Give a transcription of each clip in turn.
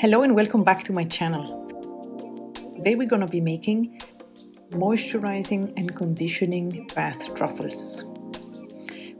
Hello and welcome back to my channel. Today we're going to be making moisturizing and conditioning bath truffles.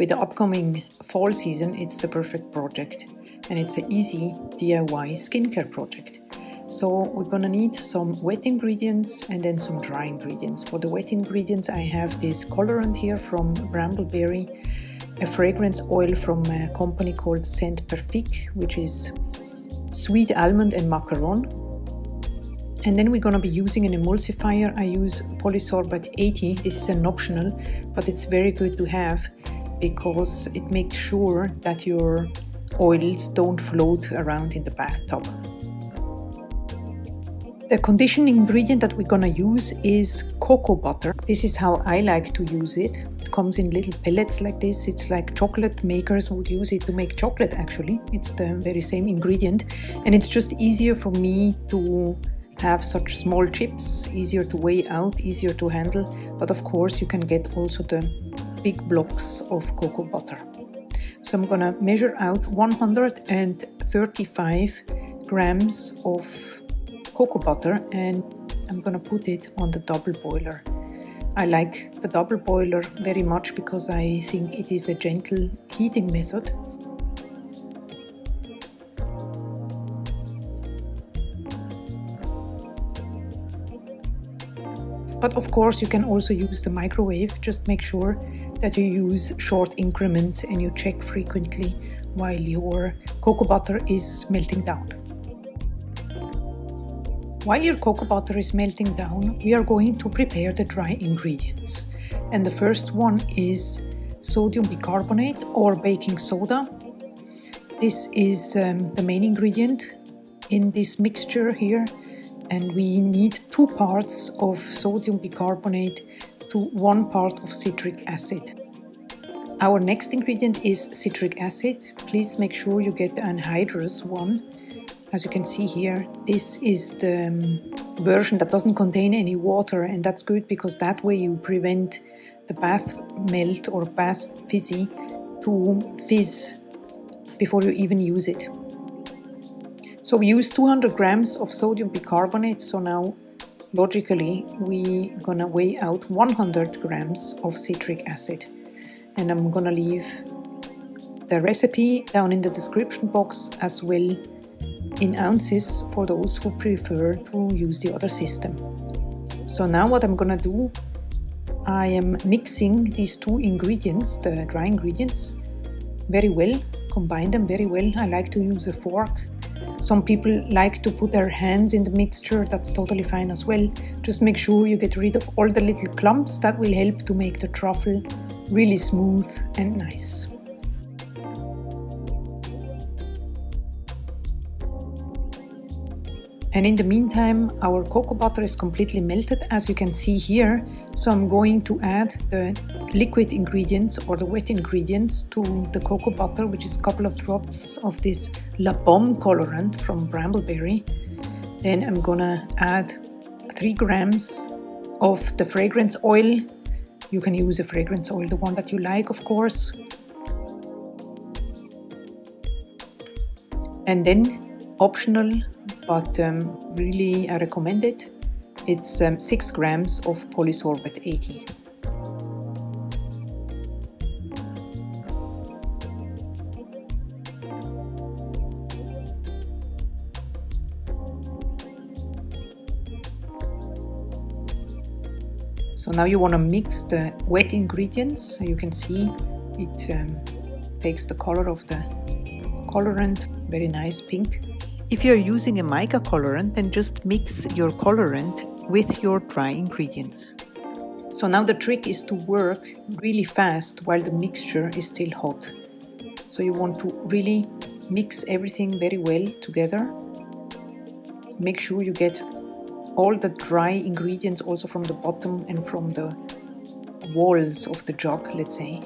With the upcoming fall season, it's the perfect project and it's an easy DIY skincare project. So we're gonna need some wet ingredients and then some dry ingredients. For the wet ingredients, I have this colorant here from Brambleberry, a fragrance oil from a company called Scent Perfect, which is sweet almond and macaron. And then we're going to be using an emulsifier. I use Polysorbate 80. This is an optional, but it's very good to have because it makes sure that your oils don't float around in the bathtub. The conditioning ingredient that we're gonna use is cocoa butter. This is how I like to use it. It comes in little pellets like this. It's like chocolate makers would use it to make chocolate actually. It's the very same ingredient and it's just easier for me to have such small chips, easier to weigh out, easier to handle. But of course you can get also the big blocks of cocoa butter. So I'm gonna measure out 135 grams of cocoa butter and I'm gonna put it on the double boiler. I like the double boiler very much because I think it is a gentle heating method. But of course you can also use the microwave, just make sure that you use short increments and you check frequently while your cocoa butter is melting down. While your cocoa butter is melting down, we are going to prepare the dry ingredients. And the first one is sodium bicarbonate or baking soda. This is um, the main ingredient in this mixture here. And we need two parts of sodium bicarbonate to one part of citric acid. Our next ingredient is citric acid. Please make sure you get the anhydrous one as you can see here, this is the um, version that doesn't contain any water and that's good because that way you prevent the bath melt or bath fizzy to fizz before you even use it. So we use 200 grams of sodium bicarbonate, so now logically we're gonna weigh out 100 grams of citric acid. And I'm gonna leave the recipe down in the description box as well in ounces for those who prefer to use the other system. So now what I'm gonna do, I am mixing these two ingredients, the dry ingredients, very well, combine them very well. I like to use a fork. Some people like to put their hands in the mixture, that's totally fine as well. Just make sure you get rid of all the little clumps, that will help to make the truffle really smooth and nice. And in the meantime, our cocoa butter is completely melted, as you can see here. So I'm going to add the liquid ingredients or the wet ingredients to the cocoa butter, which is a couple of drops of this La Pomme colorant from Brambleberry. Then I'm gonna add three grams of the fragrance oil. You can use a fragrance oil, the one that you like, of course. And then optional but um, really I recommend it. It's um, 6 grams of polysorbate 80. So now you want to mix the wet ingredients. You can see it um, takes the color of the colorant, very nice pink. If you're using a mica colorant, then just mix your colorant with your dry ingredients. So now the trick is to work really fast while the mixture is still hot. So you want to really mix everything very well together. Make sure you get all the dry ingredients also from the bottom and from the walls of the jug, let's say.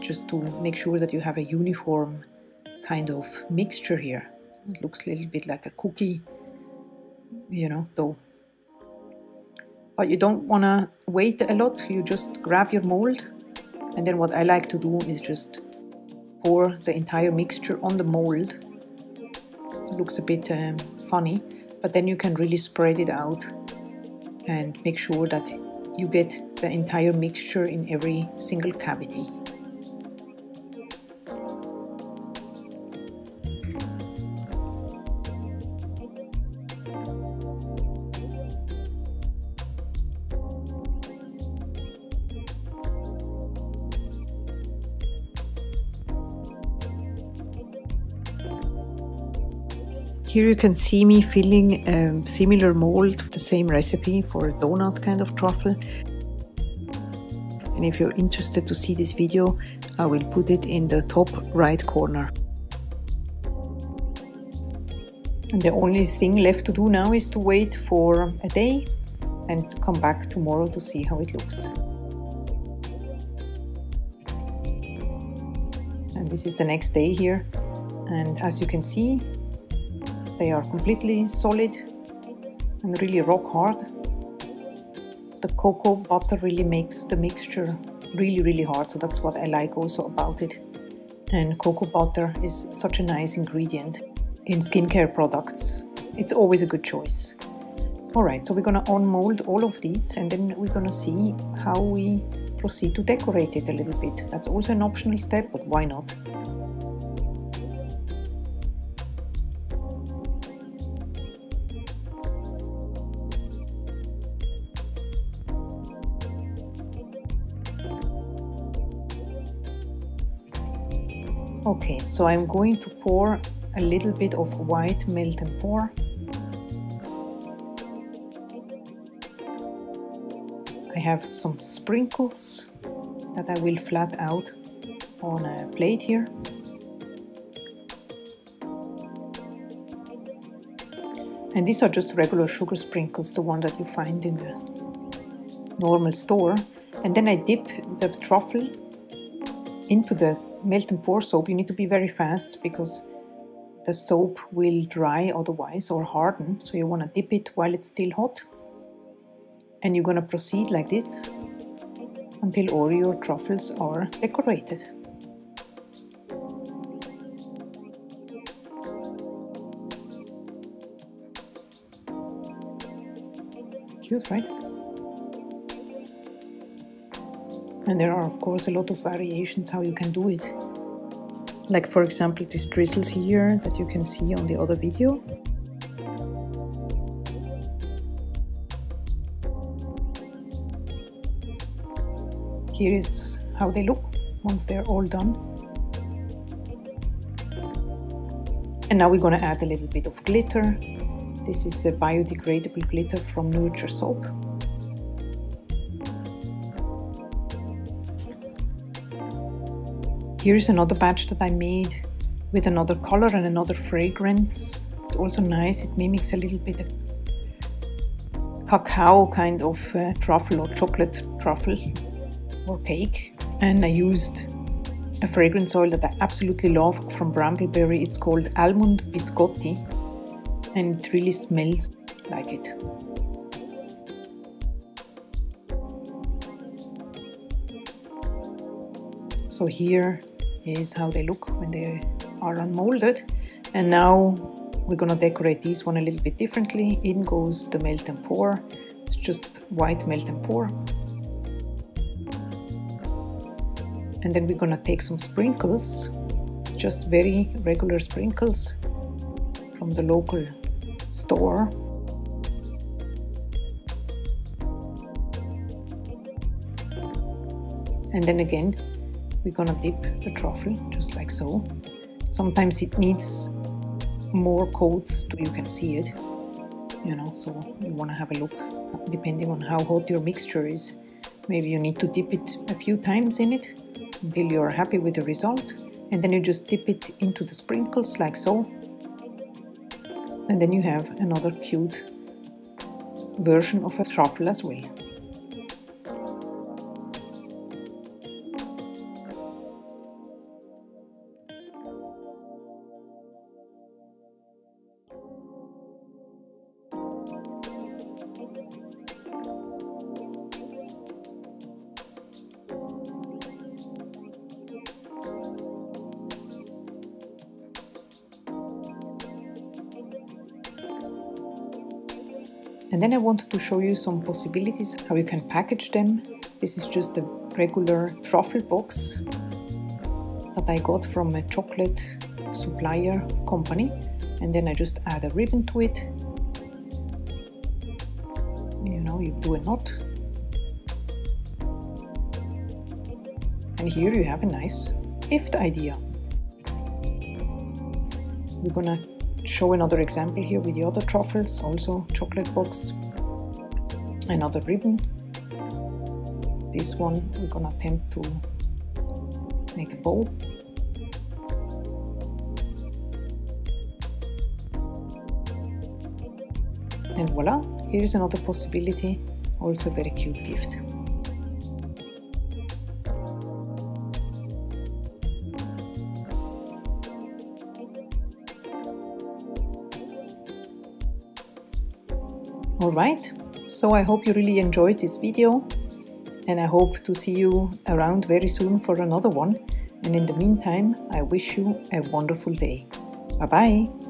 Just to make sure that you have a uniform kind of mixture here. It looks a little bit like a cookie, you know, dough. But you don't want to wait a lot. You just grab your mold. And then what I like to do is just pour the entire mixture on the mold It looks a bit um, funny, but then you can really spread it out and make sure that you get the entire mixture in every single cavity. Here you can see me filling a similar mold, the same recipe for a donut kind of truffle. And if you're interested to see this video, I will put it in the top right corner. And the only thing left to do now is to wait for a day and come back tomorrow to see how it looks. And this is the next day here. And as you can see, they are completely solid and really rock hard. The cocoa butter really makes the mixture really, really hard, so that's what I like also about it. And cocoa butter is such a nice ingredient in skincare products. It's always a good choice. Alright, so we're gonna unmold all of these and then we're gonna see how we proceed to decorate it a little bit. That's also an optional step, but why not? Okay, so I'm going to pour a little bit of white melt and pour. I have some sprinkles that I will flat out on a plate here. And these are just regular sugar sprinkles, the one that you find in the normal store. And then I dip the truffle into the melt and pour soap, you need to be very fast because the soap will dry otherwise or harden. So you want to dip it while it's still hot. And you're going to proceed like this until all your truffles are decorated. Cute, right? And there are of course a lot of variations how you can do it. Like for example these drizzles here that you can see on the other video. Here is how they look once they're all done. And now we're gonna add a little bit of glitter. This is a biodegradable glitter from Nurture Soap. Here's another batch that I made with another color and another fragrance. It's also nice, it mimics a little bit of cacao kind of uh, truffle or chocolate truffle or cake. And I used a fragrance oil that I absolutely love from Brambleberry. It's called Almond Biscotti and it really smells like it. So here is how they look when they are unmolded. And now we're gonna decorate this one a little bit differently. In goes the melt and pour. It's just white melt and pour. And then we're gonna take some sprinkles, just very regular sprinkles from the local store. And then again, we're gonna dip the truffle just like so. Sometimes it needs more coats so you can see it, you know, so you wanna have a look depending on how hot your mixture is. Maybe you need to dip it a few times in it until you're happy with the result. And then you just dip it into the sprinkles like so. And then you have another cute version of a truffle as well. And then I wanted to show you some possibilities how you can package them. This is just a regular truffle box that I got from a chocolate supplier company. And then I just add a ribbon to it. You know, you do a knot. And here you have a nice gift idea. We're gonna show another example here with the other truffles, also chocolate box, another ribbon. This one we're gonna attempt to make a bow. And voila, here's another possibility, also a very cute gift. Alright, so I hope you really enjoyed this video and I hope to see you around very soon for another one. And in the meantime, I wish you a wonderful day. Bye bye!